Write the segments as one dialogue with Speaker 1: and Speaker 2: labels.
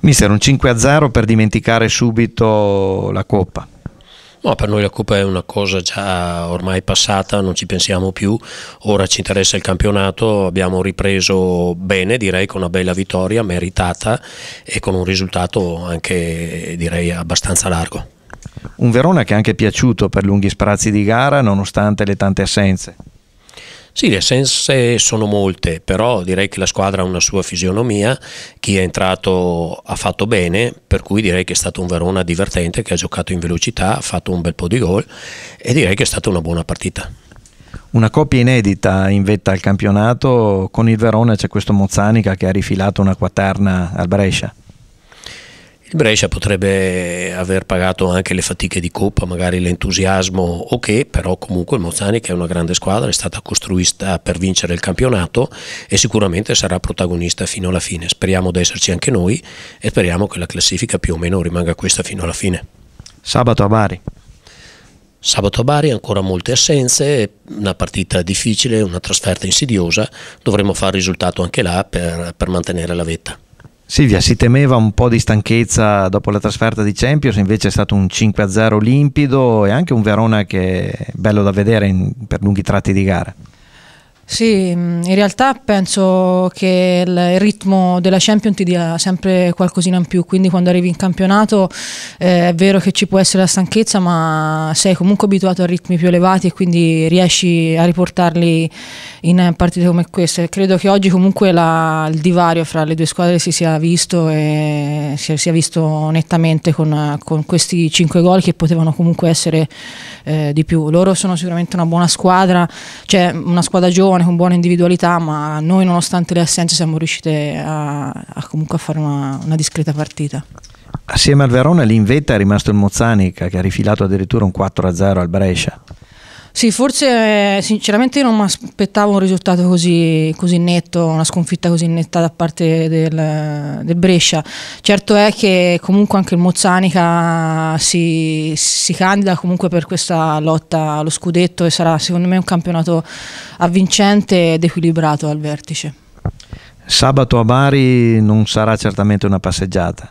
Speaker 1: Mister, un 5-0 per dimenticare subito la Coppa.
Speaker 2: No, per noi la Coppa è una cosa già ormai passata, non ci pensiamo più, ora ci interessa il campionato, abbiamo ripreso bene, direi con una bella vittoria meritata e con un risultato anche direi abbastanza largo.
Speaker 1: Un Verona che è anche piaciuto per lunghi sprazzi di gara nonostante le tante assenze.
Speaker 2: Sì, le assenze sono molte, però direi che la squadra ha una sua fisionomia, chi è entrato ha fatto bene, per cui direi che è stato un Verona divertente che ha giocato in velocità, ha fatto un bel po' di gol e direi che è stata una buona partita.
Speaker 1: Una coppia inedita in vetta al campionato, con il Verona c'è questo Mozzanica che ha rifilato una quaterna al Brescia.
Speaker 2: Il Brescia potrebbe aver pagato anche le fatiche di Coppa, magari l'entusiasmo ok, però comunque il Mozzani che è una grande squadra, è stata costruita per vincere il campionato e sicuramente sarà protagonista fino alla fine. Speriamo di esserci anche noi e speriamo che la classifica più o meno rimanga questa fino alla fine.
Speaker 1: Sabato a Bari.
Speaker 2: Sabato a Bari ancora molte assenze, una partita difficile, una trasferta insidiosa, dovremo fare risultato anche là per, per mantenere la vetta.
Speaker 1: Silvia, si temeva un po' di stanchezza dopo la trasferta di Champions, invece è stato un 5-0 limpido e anche un Verona che è bello da vedere in, per lunghi tratti di gara.
Speaker 3: Sì, in realtà penso che il ritmo della Champions ti dia sempre qualcosina in più, quindi quando arrivi in campionato eh, è vero che ci può essere la stanchezza, ma sei comunque abituato a ritmi più elevati e quindi riesci a riportarli in partite come queste. Credo che oggi comunque la, il divario fra le due squadre si sia visto e si sia visto nettamente con, con questi cinque gol che potevano comunque essere eh, di più. Loro sono sicuramente una buona squadra, cioè una squadra giovane con buona individualità, ma noi nonostante le assenze siamo riusciti a, a comunque a fare una, una discreta partita.
Speaker 1: Assieme al Verona l'Invetta è rimasto il Mozzanica che ha rifilato addirittura un 4-0 al Brescia.
Speaker 3: Sì, forse sinceramente non mi aspettavo un risultato così, così, netto, una sconfitta così netta da parte del, del, Brescia. Certo è che comunque anche il Mozzanica si, si, candida comunque per questa lotta allo scudetto e sarà secondo me un campionato avvincente ed equilibrato al vertice.
Speaker 1: Sabato a Bari non sarà certamente una passeggiata.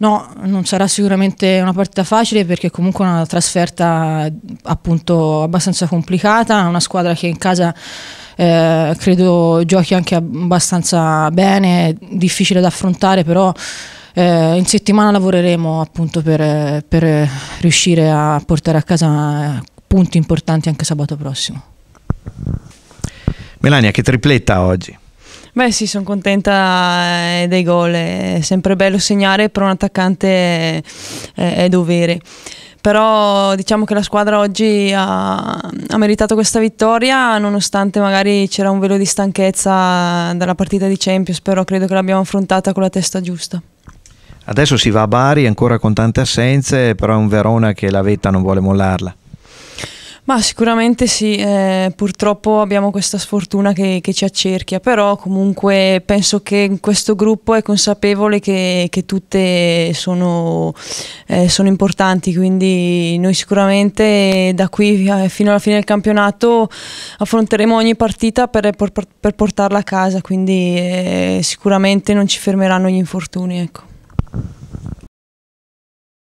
Speaker 3: No, non sarà sicuramente una partita facile perché comunque è una trasferta appunto abbastanza complicata, una squadra che in casa eh, credo giochi anche abbastanza bene, difficile da affrontare, però eh, in settimana lavoreremo appunto per, per riuscire a portare a casa punti importanti anche sabato prossimo.
Speaker 1: Melania, che tripletta oggi?
Speaker 4: Beh sì, sono contenta eh, dei gol, è sempre bello segnare, per un attaccante è, è dovere. Però diciamo che la squadra oggi ha, ha, meritato questa vittoria nonostante magari c'era un velo di stanchezza dalla partita di Champions però credo che l'abbiamo affrontata con la testa giusta.
Speaker 1: Adesso si va a Bari ancora con tante assenze però è un Verona che la vetta non vuole mollarla
Speaker 4: ma sicuramente sì, eh, purtroppo abbiamo questa sfortuna che, che, ci accerchia, però comunque penso che questo gruppo è consapevole che, che tutte sono, eh, sono, importanti, quindi noi sicuramente da qui fino alla fine del campionato affronteremo ogni partita per, per, per portarla a casa, quindi eh, sicuramente non ci fermeranno gli infortuni. Ecco.